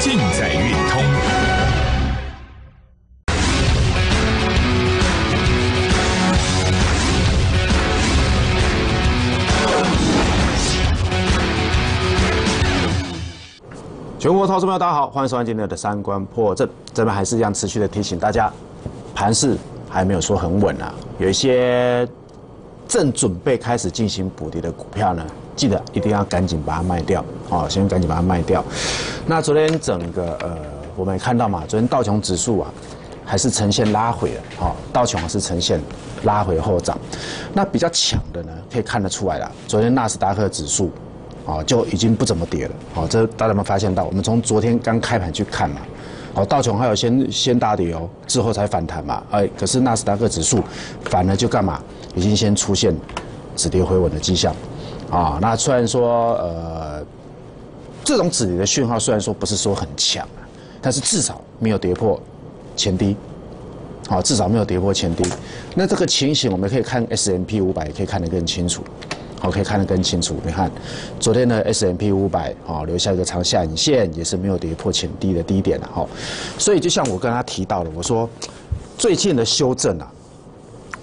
尽在运通。全国投资朋友，大家好，欢迎收看今天的三观破阵。这边还是一样持续的提醒大家，盘势还没有说很稳啊，有一些正准备开始进行补跌的股票呢，记得一定要赶紧把它卖掉，哦，先赶紧把它卖掉。那昨天整个呃，我们也看到嘛，昨天道琼指数啊，还是呈现拉回了，哦，道琼是呈现拉回后涨。那比较强的呢，可以看得出来了，昨天纳斯达克指数。哦，就已经不怎么跌了。哦，这大家有没有发现到？我们从昨天刚开盘去看嘛，哦，道琼还有先先大跌哦，之后才反弹嘛。哎，可是纳斯达克指数反而就干嘛？已经先出现止跌回稳的迹象。啊，那虽然说呃，这种止跌的讯号虽然说不是说很强，但是至少没有跌破前低。好，至少没有跌破前低。那这个情形我们可以看 S M P 五百，也可以看得更清楚。好，可以看得更清楚。你看，昨天的 S M P 五百啊，留下一个长下影线，也是没有跌破前低的低点的哈。所以就像我跟他提到的，我说最近的修正啊，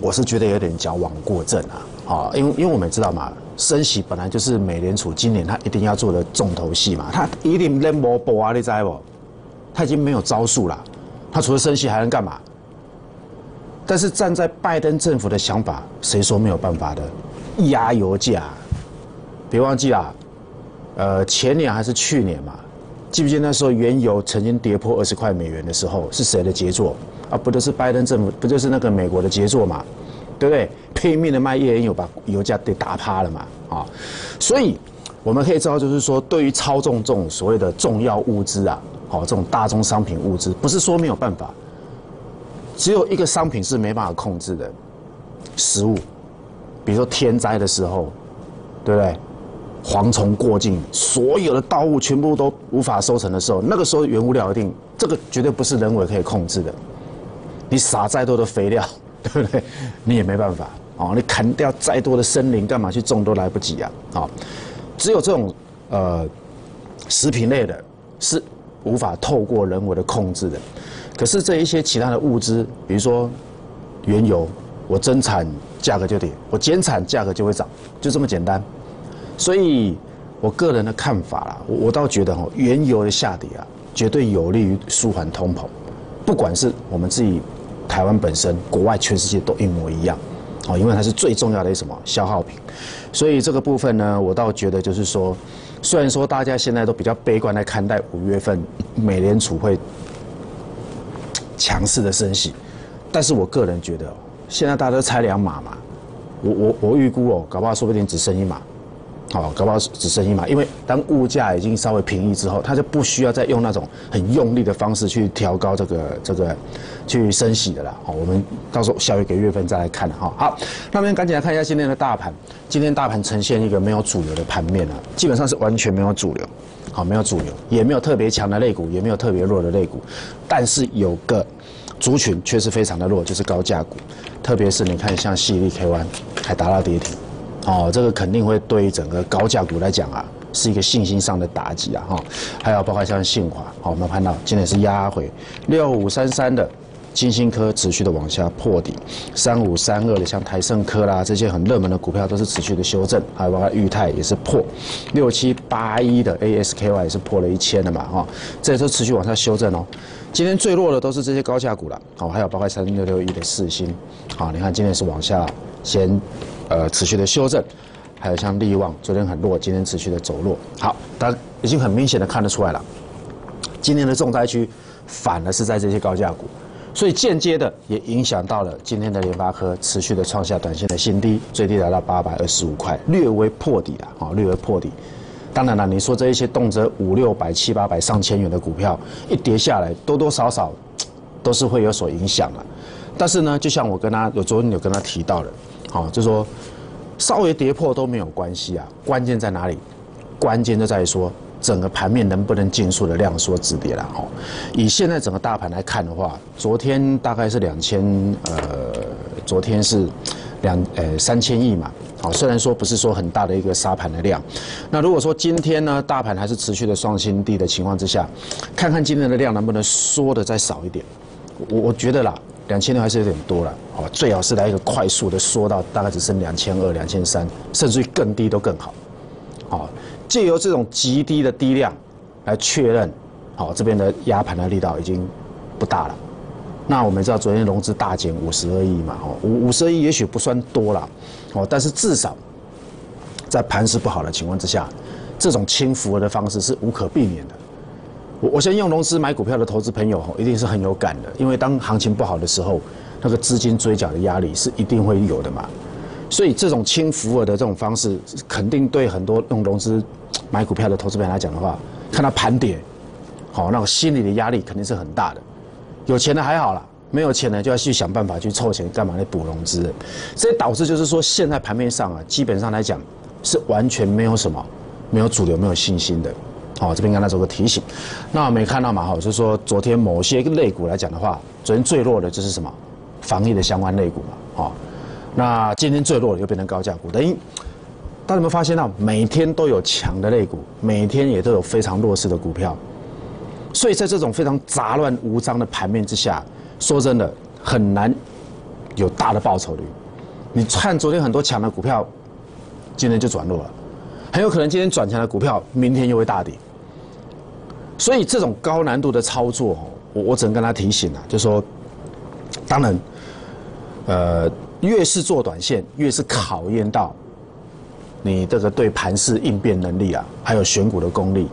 我是觉得有点矫枉过正啊。啊，因为因为我们知道嘛，升息本来就是美联储今年他一定要做的重头戏嘛，他一定连波波啊，你知不？他已经没有招数了，他除了升息还能干嘛？但是站在拜登政府的想法，谁说没有办法的？压油价，别忘记啊，呃，前年还是去年嘛？记不记得那时候原油曾经跌破二十块美元的时候，是谁的杰作？啊，不就是拜登政府，不就是那个美国的杰作嘛？对不对？拼命的卖页岩油，把油价给打趴了嘛？啊，所以我们可以知道，就是说，对于操纵这种所谓的重要物资啊，好，这种大宗商品物资，不是说没有办法，只有一个商品是没办法控制的，食物。比如说天灾的时候，对不对？蝗虫过境，所有的稻物全部都无法收成的时候，那个时候原物料一定，这个绝对不是人为可以控制的。你撒再多的肥料，对不对？你也没办法哦。你砍掉再多的森林，干嘛去种都来不及啊！啊，只有这种呃食品类的，是无法透过人为的控制的。可是这一些其他的物资，比如说原油。我增产价格就跌，我减产价格就会涨，就这么简单。所以，我个人的看法啦，我我倒觉得哦，原油的下跌啊，绝对有利于舒缓通膨。不管是我们自己台湾本身，国外全世界都一模一样，哦，因为它是最重要的什么消耗品。所以这个部分呢，我倒觉得就是说，虽然说大家现在都比较悲观来看待五月份美联储会强势的升息，但是我个人觉得。现在大家都猜两码嘛，我我我预估哦，搞不好说不定只剩一码，好，搞不好只剩一码，因为当物价已经稍微平抑之后，它就不需要再用那种很用力的方式去调高这个这个去升息的啦。好，我们到时候下一个月份再来看哈。好，那我们赶紧来看一下今天的大盘，今天大盘呈现一个没有主流的盘面啊，基本上是完全没有主流，好，没有主流，也没有特别强的类股，也没有特别弱的类股，但是有个。族群却是非常的弱，就是高价股，特别是你看像细粒 K Y 还达到跌停，哦，这个肯定会对于整个高价股来讲啊，是一个信心上的打击啊，哈，还有包括像信华，好，我们看到今天是压回六五三三的金星科持续的往下破底，三五三二的像台盛科啦这些很热门的股票都是持续的修正，还有包括裕泰也是破六七八一的 A S K Y 也是破了一千的嘛，哈，这都持续往下修正哦。今天最弱的都是这些高价股了，好，还有包括三六六一的四星，好，你看今天是往下先，呃，持续的修正，还有像利旺，昨天很弱，今天持续的走弱，好，大家已经很明显的看得出来了，今天的重灾区反而是在这些高价股，所以间接的也影响到了今天的联发科持续的创下短线的新低，最低来到八百二十五块，略微破底了，好，略微破底。当然了，你说这一些动辄五六百、七八百、上千元的股票，一跌下来，多多少少 都是会有所影响的。但是呢，就像我跟他有昨天有跟他提到的，好，就说稍微跌破都没有关系啊。关键在哪里？关键就在于说整个盘面能不能尽数的量缩止跌了。哦，以现在整个大盘来看的话，昨天大概是两千，呃，昨天是两呃三千亿嘛。好，虽然说不是说很大的一个杀盘的量，那如果说今天呢，大盘还是持续的创新低的情况之下，看看今天的量能不能缩的再少一点。我我觉得啦，两千六还是有点多了，好，最好是来一个快速的缩到大概只剩两千二、两千三，甚至于更低都更好。好，借由这种极低的低量来确认，好，这边的压盘的力道已经不大了。那我们知道昨天融资大减五十二亿嘛，哦，五五十二亿也许不算多了，哦，但是至少在盘势不好的情况之下，这种轻浮的方式是无可避免的。我我相信用融资买股票的投资朋友一定是很有感的，因为当行情不好的时候，那个资金追缴的压力是一定会有的嘛。所以这种轻浮额的这种方式，肯定对很多用融资买股票的投资朋友来讲的话，看到盘跌，好，那个心理的压力肯定是很大的。有钱的还好了，没有钱的就要去想办法去凑钱，干嘛来补融资？所以导致就是说，现在盘面上啊，基本上来讲是完全没有什么，没有主流，没有信心的。好，这边跟大家做个提醒。那没看到嘛？哈，就是说昨天某些类股来讲的话，昨天最弱的就是什么？防疫的相关类股嘛。好，那今天最弱的又变成高价股，等于大家有没有发现到，每天都有强的类股，每天也都有非常弱势的股票。所以在这种非常杂乱无章的盘面之下，说真的很难有大的报酬率。你看昨天很多强的股票，今天就转弱了，很有可能今天转强的股票，明天又会大跌。所以这种高难度的操作，我我只能跟他提醒啊，就说，当然，呃，越是做短线，越是考验到你这个对盘势应变能力啊，还有选股的功力。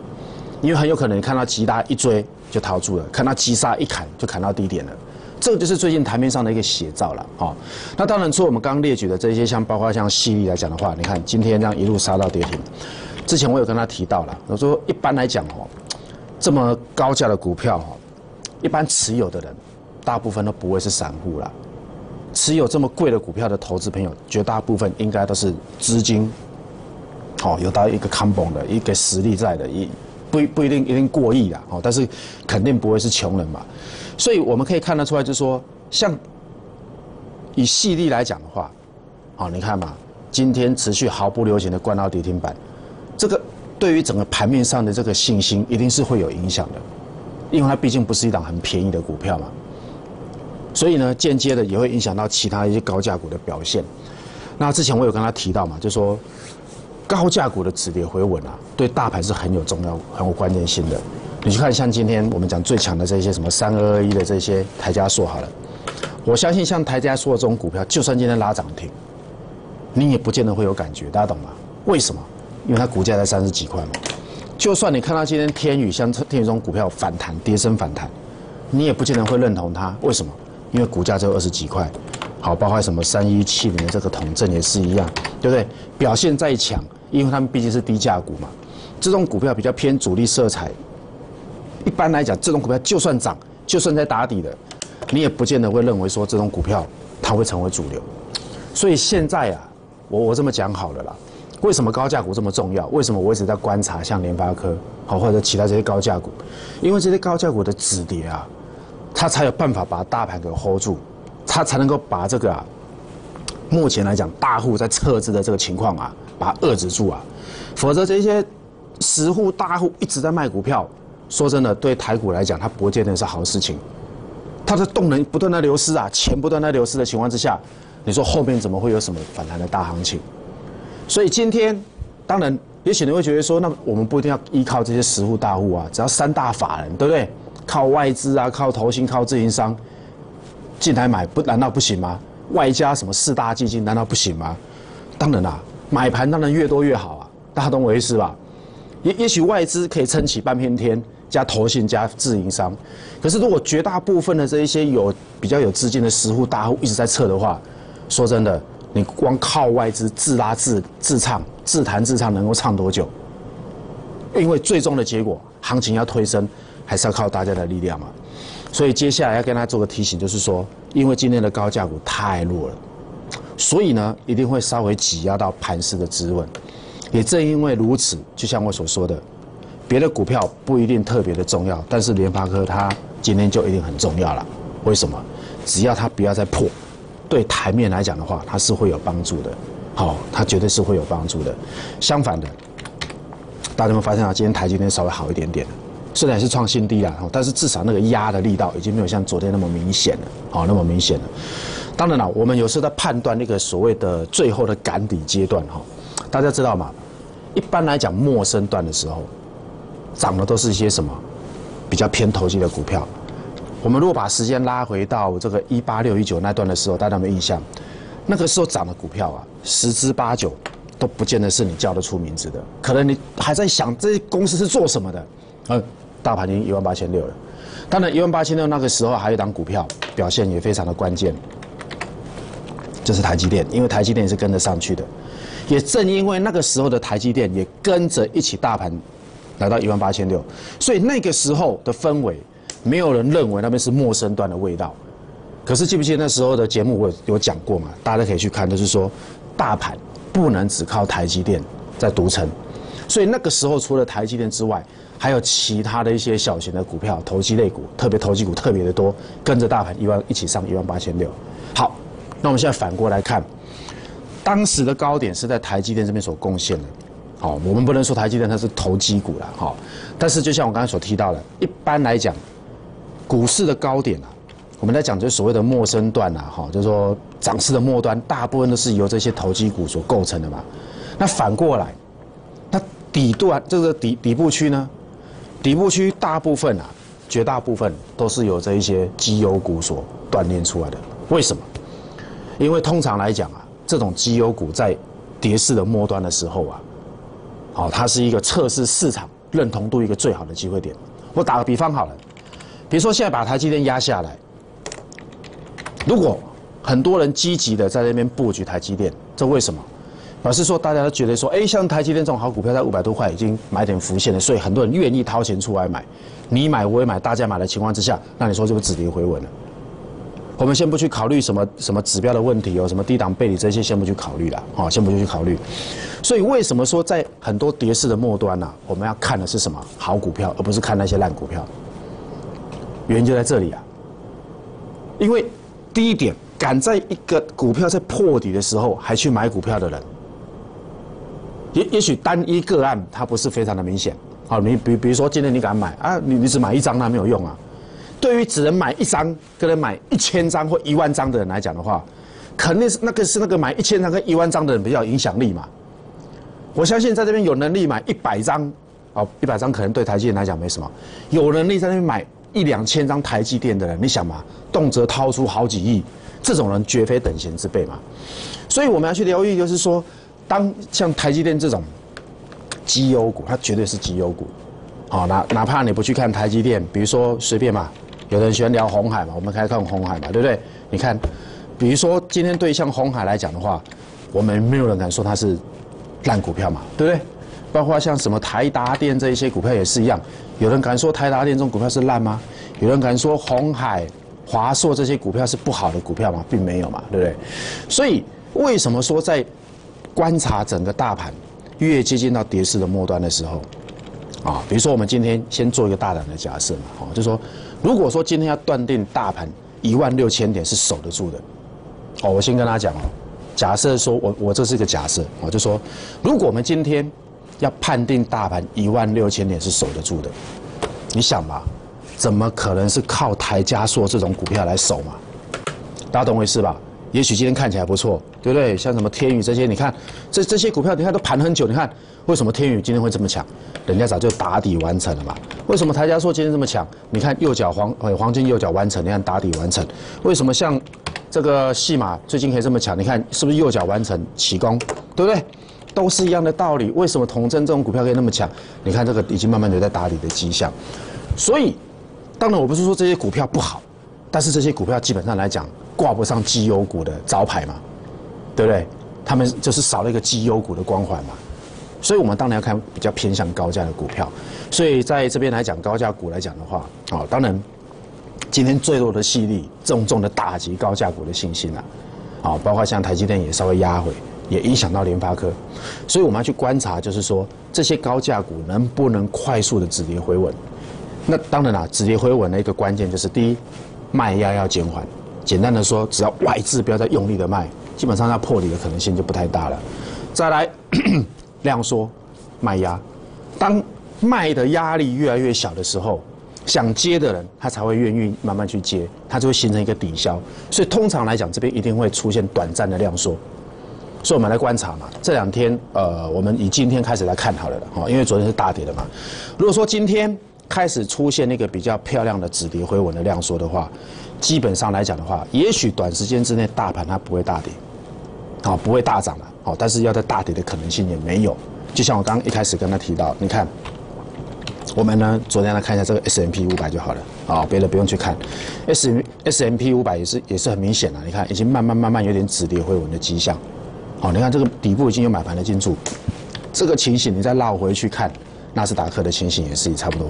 因为很有可能你看到急大一追就逃住了，看到急杀一砍就砍到低点了，这个就是最近台面上的一个写照了啊。那当然，除了我们刚刚列举的这些，像包括像细粒来讲的话，你看今天这样一路杀到跌停，之前我有跟他提到了，我说一般来讲哦，这么高价的股票哦，一般持有的人大部分都不会是散户了，持有这么贵的股票的投资朋友，绝大部分应该都是资金，好有到一个康崩的一个实力在的一。不不一定一定过亿啦，哦，但是肯定不会是穷人嘛，所以我们可以看得出来，就是说，像以细粒来讲的话，好，你看嘛，今天持续毫不留情的灌到跌停板，对于整个盘面上的这个信心一定是会有影响的，因为它毕竟不是一档很便宜的股票嘛，所以呢，间接的也会影响到其他一些高价股的表现。那之前我有跟他提到嘛，就说。高价股的止跌回稳啊，对大盘是很有重要、很有关键性的。你去看，像今天我们讲最强的这些什么三二二一的这些台加硕好了，我相信像台加硕这种股票，就算今天拉涨停，你也不见得会有感觉，大家懂吗？为什么？因为它股价在三十几块嘛。就算你看到今天天宇像天宇这种股票反弹、跌升反弹，你也不见得会认同它。为什么？因为股价只有二十几块。好，包括什么三一七零的这个统证也是一样，对不对？表现再强。因为他们毕竟是低价股嘛，这种股票比较偏主力色彩。一般来讲，这种股票就算涨，就算在打底的，你也不见得会认为说这种股票它会成为主流。所以现在啊，我我这么讲好了啦。为什么高价股这么重要？为什么我一直在观察像联发科好或者其他这些高价股？因为这些高价股的止跌啊，它才有办法把大盘给 hold 住，它才能够把这个啊，目前来讲大户在撤资的这个情况啊。把它遏制住啊，否则这些十户大户一直在卖股票，说真的，对台股来讲，它不见得是好事情。它的动能不断的流失啊，钱不断的流失的情况之下，你说后面怎么会有什么反弹的大行情？所以今天，当然，也许你会觉得说，那我们不一定要依靠这些十户大户啊，只要三大法人，对不对？靠外资啊，靠投信，靠自营商进来买，不难道不行吗？外加什么四大基金，难道不行吗？当然啦。买盘当然越多越好啊，大家懂我意思吧？也也许外资可以撑起半片天，加投信加自营商，可是如果绝大部分的这一些有比较有资金的十户大户一直在撤的话，说真的，你光靠外资自拉自自唱自弹自唱能够唱多久？因为最终的结果，行情要推升，还是要靠大家的力量嘛。所以接下来要跟他做个提醒，就是说，因为今天的高价股太弱了。所以呢，一定会稍微挤压到盘势的滋稳。也正因为如此，就像我所说的，别的股票不一定特别的重要，但是联发科它今天就一定很重要了。为什么？只要它不要再破，对台面来讲的话，它是会有帮助的。好，它绝对是会有帮助的。相反的，大家有没有发现啊？今天台积电稍微好一点点，虽然是创新低啊，但是至少那个压的力道已经没有像昨天那么明显了，好，那么明显了。当然了，我们有时候在判断那个所谓的最后的赶底阶段哈，大家知道吗？一般来讲，陌生段的时候，涨的都是一些什么比较偏投机的股票。我们如果把时间拉回到这个一八六一九那段的时候，大家有没有印象？那个时候涨的股票啊，十之八九都不见得是你叫得出名字的，可能你还在想这些公司是做什么的。嗯，大盘已经一万八千六了。当然，一万八千六那个时候还有一档股票表现也非常的关键，就是台积电，因为台积电是跟着上去的。也正因为那个时候的台积电也跟着一起大盘来到一万八千六，所以那个时候的氛围。没有人认为那边是陌生段的味道，可是记不记得那时候的节目我有讲过嘛？大家可以去看，就是说大盘不能只靠台积电在独撑，所以那个时候除了台积电之外，还有其他的一些小型的股票、投机类股，特别投机股特别的多，跟着大盘一万一起上一万八千六。好，那我们现在反过来看，当时的高点是在台积电这边所贡献的。好，我们不能说台积电它是投机股了，好，但是就像我刚才所提到的，一般来讲。股市的高点啊，我们在讲就是所谓的陌生段啊，哈，就是说涨势的末端，大部分都是由这些投机股所构成的嘛。那反过来，那底段这个底底部区呢，底部区大部分啊，绝大部分都是由这一些绩优股所锻炼出来的。为什么？因为通常来讲啊，这种绩优股在跌势的末端的时候啊，好，它是一个测试市场认同度一个最好的机会点。我打个比方好了。比如说，现在把台积电压下来，如果很多人积极的在那边布局台积电，这为什么？表示说大家都觉得说，哎，像台积电这种好股票，在五百多块已经买点浮现了，所以很多人愿意掏钱出来买。你买我也买，大家买的情况之下，那你说这不止跌回稳了？我们先不去考虑什么什么指标的问题，有什么低档背离这些，先不去考虑了，好，先不去考虑。所以为什么说在很多跌势的末端呢？我们要看的是什么好股票，而不是看那些烂股票。原因就在这里啊，因为第一点，敢在一个股票在破底的时候还去买股票的人，也也许单一个案它不是非常的明显。好，你比比如说今天你敢买啊，你你只买一张那没有用啊。对于只能买一张，跟能买一千张或一万张的人来讲的话，肯定是那个是那个买一千张跟一万张的人比较影响力嘛。我相信在这边有能力买一百张，哦，一百张可能对台积电来讲没什么，有能力在那边买。一两千张台积电的人，你想嘛，动辄掏出好几亿，这种人绝非等闲之辈嘛。所以我们要去留意，就是说，当像台积电这种绩优股，它绝对是绩优股。好，哪哪怕你不去看台积电，比如说随便嘛，有人喜欢聊红海嘛，我们可以看红海嘛，对不对？你看，比如说今天对像红海来讲的话，我们没有人敢说它是烂股票嘛，对不对？包括像什么台达电这一些股票也是一样，有人敢说台达电这种股票是烂吗？有人敢说红海、华硕这些股票是不好的股票吗？并没有嘛，对不对？所以为什么说在观察整个大盘越接近到跌势的末端的时候，啊，比如说我们今天先做一个大胆的假设嘛，哦，就说如果说今天要断定大盘一万六千点是守得住的，哦，我先跟大家讲哦，假设说我我这是一个假设，我就说如果我们今天要判定大盘一万六千点是守得住的，你想吧，怎么可能是靠台加硕这种股票来守嘛？大家懂我意思吧？也许今天看起来不错，对不对？像什么天宇这些，你看这这些股票，你看都盘很久，你看为什么天宇今天会这么强？人家早就打底完成了嘛。为什么台加硕今天这么强？你看右脚黄呃黄金右脚完成，你看打底完成。为什么像这个戏码最近可以这么强？你看是不是右脚完成起功，对不对？都是一样的道理，为什么同真这种股票可以那么强？你看这个已经慢慢有在打底的迹象，所以当然我不是说这些股票不好，但是这些股票基本上来讲挂不上绩优股的招牌嘛，对不对？他们就是少了一个绩优股的光环嘛，所以我们当然要看比较偏向高价的股票。所以在这边来讲高价股来讲的话，啊，当然今天最弱的系力重重的打击高价股的信心了，啊，包括像台积电也稍微压回。也影响到联发科，所以我们要去观察，就是说这些高价股能不能快速的止跌回稳。那当然啦，止跌回稳的一个关键就是第一，卖压要减缓。简单的说，只要外资不要再用力的卖，基本上要破底的可能性就不太大了。再来 量缩卖压，当卖的压力越来越小的时候，想接的人他才会愿意慢慢去接，它就会形成一个抵消。所以通常来讲，这边一定会出现短暂的量缩。所以我们来观察嘛，这两天呃，我们以今天开始来看好了了哈，因为昨天是大跌的嘛。如果说今天开始出现那个比较漂亮的止跌回稳的量缩的话，基本上来讲的话，也许短时间之内大盘它不会大跌，啊不会大涨了，好，但是要在大跌的可能性也没有。就像我刚刚一开始跟他提到，你看，我们呢昨天来看一下这个 S M P 五百就好了，啊，别的不用去看，S S M P 五百也是也是很明显的，你看已经慢慢慢慢有点止跌回稳的迹象。好，你看这个底部已经有买盘的进驻，这个情形你再绕回去看纳斯达克的情形也是差不多。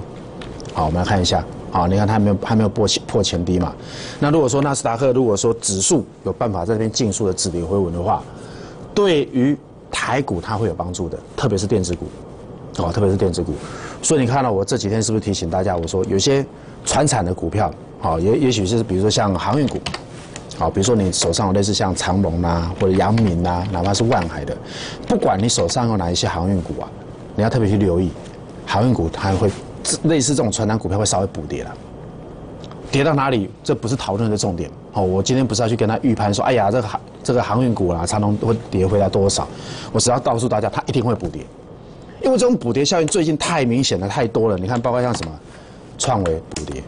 好，我们来看一下，好，你看它没有还没有破破前低嘛？那如果说纳斯达克如果说指数有办法在这边尽速的止跌回稳的话，对于台股它会有帮助的，特别是电子股，哦，特别是电子股。所以你看到我这几天是不是提醒大家，我说有些传产的股票，好，也也许是比如说像航运股。好，比如说你手上有类似像长隆呐，或者阳明呐，哪怕是万海的，不管你手上有哪一些航运股啊，你要特别去留意，航运股它会类似这种传单股票会稍微补跌了，跌到哪里，这不是讨论的重点。好，我今天不是要去跟他预判说，哎呀，这个航这个航运股啦，长隆会跌回来多少？我只要告诉大家，它一定会补跌，因为这种补跌效应最近太明显了，太多了。你看，包括像什么创维补跌，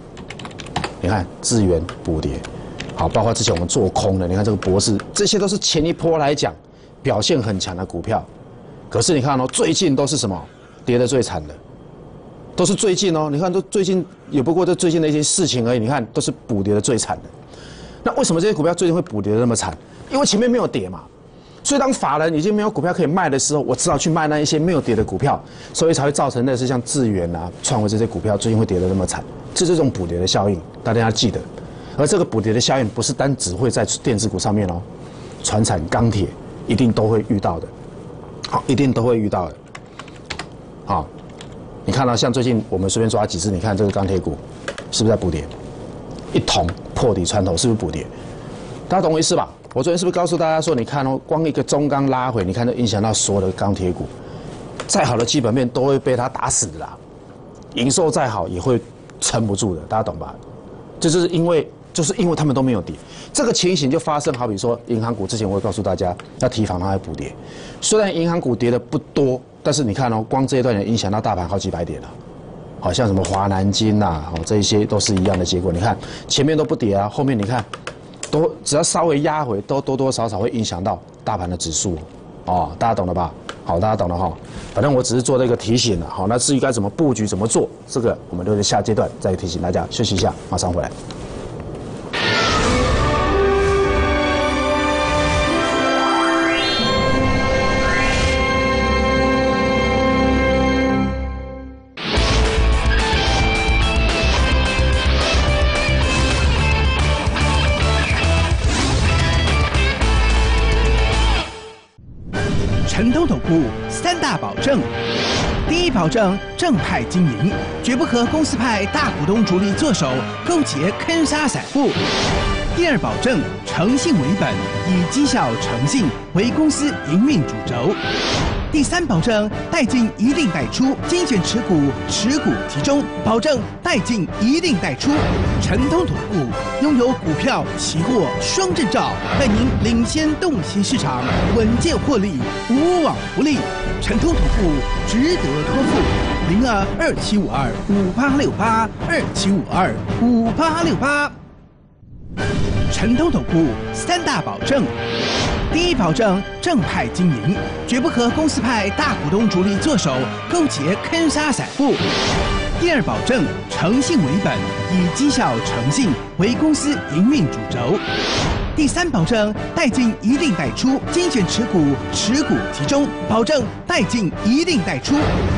你看智源补跌。好，包括之前我们做空的，你看这个博士，这些都是前一波来讲表现很强的股票。可是你看哦，最近都是什么跌得最惨的，都是最近哦。你看都最近也不过这最近的一些事情而已。你看都是补跌的最惨的。那为什么这些股票最近会补跌的那么惨？因为前面没有跌嘛。所以当法人已经没有股票可以卖的时候，我只好去卖那一些没有跌的股票，所以才会造成的是像智源啊、创维这些股票最近会跌的那么惨。这是这种补跌的效应，大家要记得。而这个补跌的效应不是单只会在电子股上面哦，船产、钢铁一定都会遇到的，好，一定都会遇到的。好，你看到像最近我们随便抓几只，你看这个钢铁股是不是在补跌？一桶破底穿头是不是补跌？大家懂我意思吧？我昨天是不是告诉大家说，你看哦，光一个中钢拉回，你看都影响到所有的钢铁股，再好的基本面都会被它打死的啦，营收再好也会撑不住的，大家懂吧？这就是因为。就是因为他们都没有跌，这个情形就发生。好比说银行股，之前我会告诉大家要提防它会补跌。虽然银行股跌的不多，但是你看哦，光这一段也影响到大盘好几百点了。好像什么华南金呐，哦，这一些都是一样的结果。你看前面都不跌啊，后面你看都只要稍微压回，都多多少少会影响到大盘的指数。哦，大家懂了吧？好，大家懂了哈。反正我只是做这个提醒了。好，那至于该怎么布局、怎么做，这个我们留在下阶段再提醒大家。休息一下，马上回来。成都总部三大保证，第一保证正派经营，绝不和公司派大股东主力做手，勾结坑杀散户。第二保证诚信为本，以绩效诚信为公司营运主轴。第三保证带进一定带出，精选持股，持股集中，保证带进一定带出。陈通投顾拥有股票、期货双证照，带您领先洞悉市场，稳健获利，无往不利。陈通投顾值得托付，零二二七五二五八六八二七五二五八六八。陈通投顾三大保证。第一，保证正派经营，绝不和公司派大股东主力做手，勾结坑杀散户。第二，保证诚信为本，以绩效诚信为公司营运主轴。第三，保证带进一定带出，精选持股，持股集中，保证带进一定带出。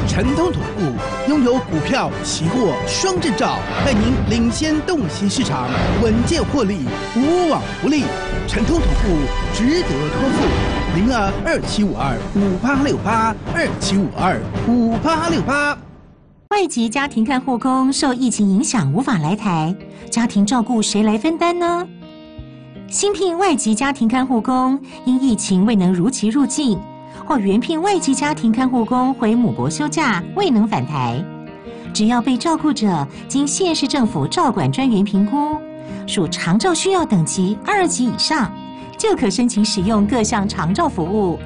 陈通土部拥有股票、期货双证照，带您领先洞悉市场，稳健获利，无往不利。陈通土部值得托付，零二二七五二五八六八二七五二五八六八。外籍家庭看护工受疫情影响无法来台，家庭照顾谁来分担呢？新聘外籍家庭看护工，因疫情未能如期入境，或原聘外籍家庭看护工回母国休假未能返台，只要被照顾者经县市政府照管专员评估，属长照需要等级二级以上，就可申请使用各项长照服务。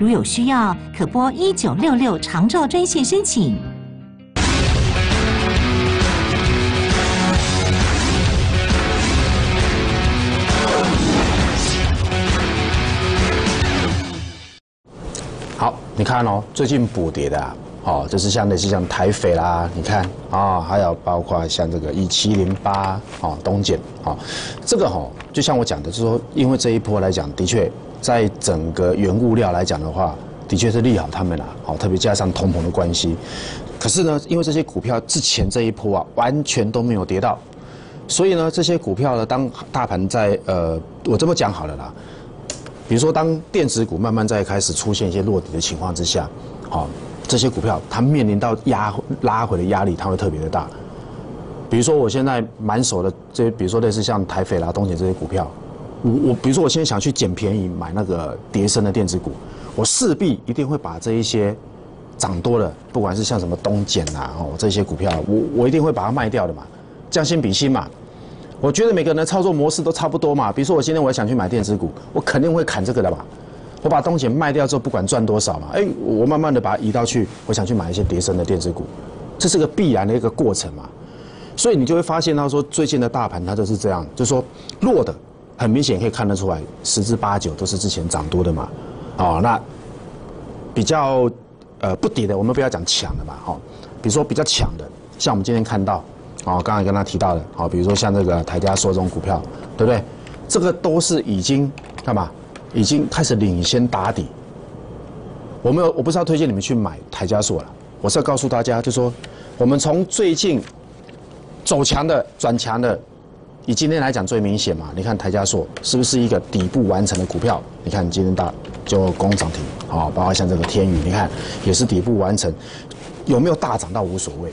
如有需要，可拨一九六六长照专线申请。好，你看哦，最近补跌的啊，哦，就是像类似像台匪啦，你看啊、还有包括像这个一七零八哦，东碱哦，这个哈、就像我讲的，就是说，因为这一波来讲，的确在整个原物料来讲的话，的确是利好他们啦，哦，特别加上通膨的关系。可是呢，因为这些股票之前这一波啊，完全都没有跌到，所以呢，这些股票呢，当大盘在呃，我这么讲好了啦，比如说，当电子股慢慢在开始出现一些落底的情况之下，好、这些股票它面临到压拉回的压力，它会特别的大。比如说，我现在满手的这些，比如说类似像台匪啦、东碱这些股票，我我比如说我现在想去捡便宜买那个叠升的电子股，我势必一定会把这一些涨多了，不管是像什么东碱啊哦这些股票，我我一定会把它卖掉的嘛，将心比心嘛。我觉得每个人的操作模式都差不多嘛。比如说我今天我想去买电子股，我肯定会砍这个的嘛。我把东西卖掉之后，不管赚多少嘛，哎，我慢慢的把它移到去，我想去买一些叠升的电子股，这是个必然的一个过程嘛。所以你就会发现到说，最近的大盘它就是这样，就是说弱的，很明显可以看得出来，十之八九都是之前涨多的嘛。哦，那比较呃不跌的，我们不要讲强的嘛，哈、比如说比较强的，像我们今天看到，哦，刚才跟他提到的，哦、比如说像这个台加说这种股票，对不对？这个都是已经干嘛？已经开始领先打底。我没有，我不是要推荐你们去买台加索了，我是要告诉大家，就说我们从最近走强的转强的，以今天来讲最明显嘛，你看台加索是不是一个底部完成的股票？你看今天大就攻涨停，好、包括像这个天宇，你看也是底部完成，有没有大涨到无所谓，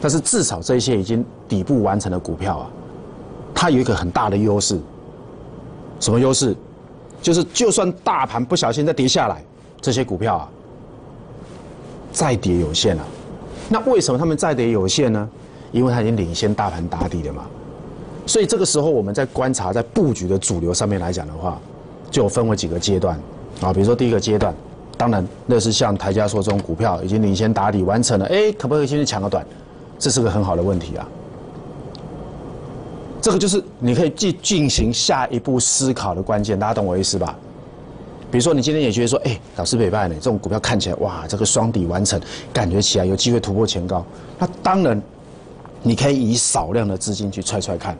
但是至少这些已经底部完成的股票啊，它有一个很大的优势，什么优势？就是就算大盘不小心再跌下来，这些股票啊，再跌有限了、那为什么他们再跌有限呢？因为它已经领先大盘打底了嘛。所以这个时候我们在观察在布局的主流上面来讲的话，就分为几个阶段啊。比如说第一个阶段，当然那是像台加说这种股票已经领先打底完成了，哎，可不可以先去抢个短？这是个很好的问题啊。这个就是你可以进进行下一步思考的关键，大家懂我意思吧？比如说你今天也觉得说，哎，老师陪伴你，这种股票看起来哇，这个双底完成，感觉起来有机会突破前高，那当然你可以以少量的资金去踹踹看，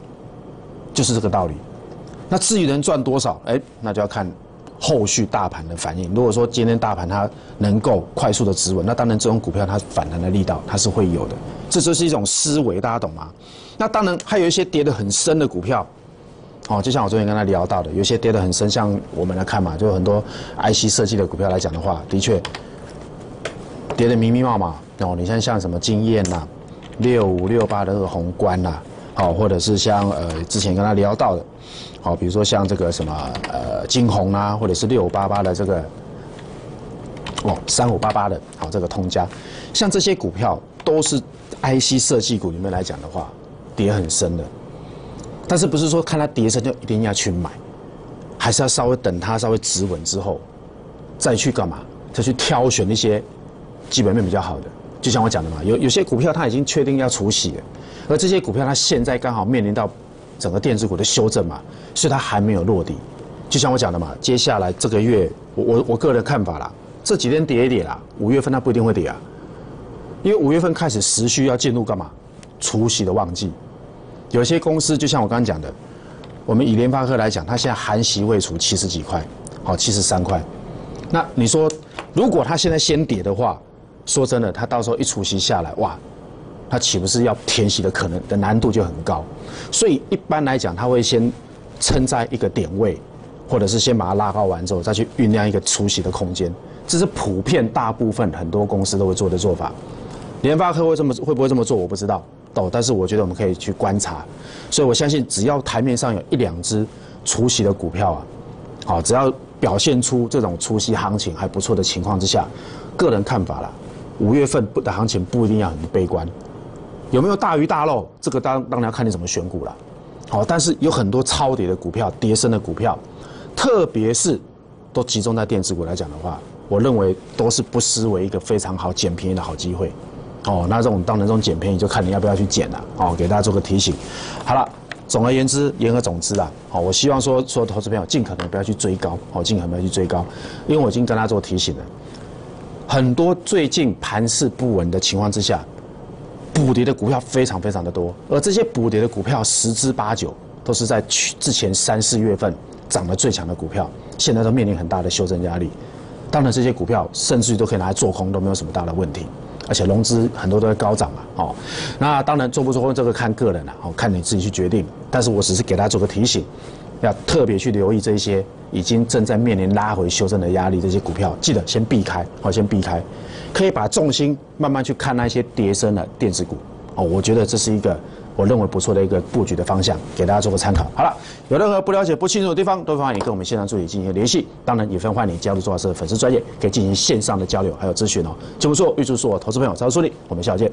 就是这个道理。那至于能赚多少，哎，那就要看后续大盘的反应。如果说今天大盘它能够快速的止稳，那当然这种股票它反弹的力道它是会有的，这就是一种思维，大家懂吗？那当然还有一些跌得很深的股票，哦，就像我昨天跟他聊到的，有些跌得很深，像我们来看嘛，就很多 IC 设计的股票来讲的话，的确跌得密密麻麻。哦，你像像什么经验呐，六五六八的这个宏观呐，好、或者是像呃之前跟他聊到的，好、比如说像这个什么呃金红啊，或者是六五八八的这个哦三五八八的，好、这个通家，像这些股票都是 IC 设计股里面来讲的话，跌很深的。但是不是说看它跌深就一定要去买，还是要稍微等它稍微止稳之后，再去干嘛？再去挑选那些基本面比较好的。就像我讲的嘛，有有些股票它已经确定要除息了，而这些股票它现在刚好面临到整个电子股的修正嘛，所以它还没有落地。就像我讲的嘛，接下来这个月，我我我个人的看法啦，这几天跌一跌啦，五月份它不一定会跌啊，因为五月份开始时序要进入干嘛？除夕的旺季。有些公司就像我刚刚讲的，我们以联发科来讲，它现在含息未除七十几块，好七十三块。那你说，如果它现在先跌的话，说真的，它到时候一除息下来，哇，它岂不是要填息的可能的难度就很高？所以一般来讲，它会先撑在一个点位，或者是先把它拉高完之后，再去酝酿一个出息的空间。这是普遍大部分很多公司都会做的做法。联发科会这么会不会这么做，我不知道。哦，但是我觉得我们可以去观察，所以我相信只要台面上有一两只出息的股票啊，好，只要表现出这种出息行情还不错的情况之下，个人看法啦，五月份的行情不一定要很悲观，有没有大鱼大肉？这个当当然要看你怎么选股了。好，但是有很多超跌的股票、跌升的股票，特别是都集中在电子股来讲的话，我认为都是不失为一个非常好捡便宜的好机会。哦，那这种当然这种捡便宜就看你要不要去捡了。哦，给大家做个提醒。好了，总而言之，言而总之啊，好，我希望说所有投资朋友尽可能不要去追高，哦，尽可能不要去追高，因为我已经跟大家做提醒了。很多最近盘势不稳的情况之下。补跌的股票非常非常的多，而这些补跌的股票十之八九都是在去之前三四月份涨得最强的股票，现在都面临很大的修正压力。当然，这些股票甚至于都可以拿来做空，都没有什么大的问题。而且融资很多都在高涨嘛，哦，那当然做不做空这个看个人了，哦，看你自己去决定。但是我只是给大家做个提醒，要特别去留意这些已经正在面临拉回修正的压力这些股票，记得先避开，好，先避开。可以把重心慢慢去看那些跌升的电子股哦，我觉得这是一个我认为不错的一个布局的方向，给大家做个参考。好了，有任何不了解、不清楚的地方，都欢迎跟我们线上助理进行联系。当然，也欢迎你加入周老师的粉丝专业，可以进行线上的交流还有咨询哦。节目做预祝所有投资朋友操作顺利，我们下次见。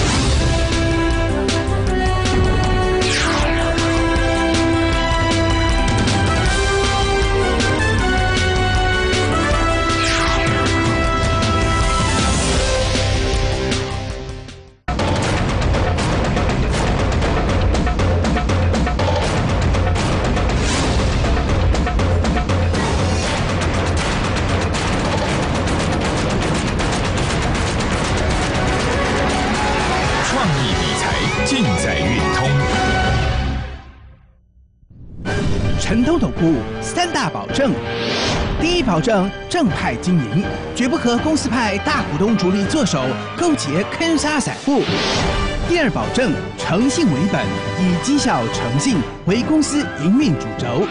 保证正派经营，绝不和公司派大股东主力做手勾结坑杀散户。第二，保证诚信为本，以绩效诚信为公司营运主轴。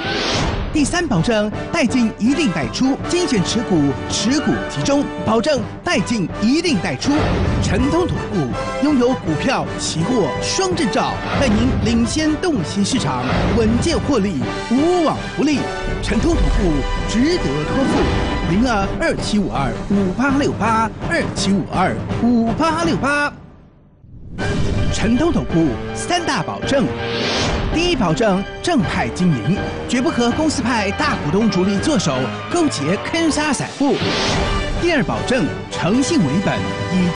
第三，保证带进一定带出，精选持股，持股集中，保证带进一定带出。陈通土布拥有股票、期货双证照，带您领先洞悉市场，稳健获利，无往不利。陈通土布值得托付。零二二七五二五八六八二七五二五八六八。陈通土布三大保证。第一，保证正派经营，绝不和公司派大股东主力做手勾结坑杀散户。第二，保证诚信为本，以。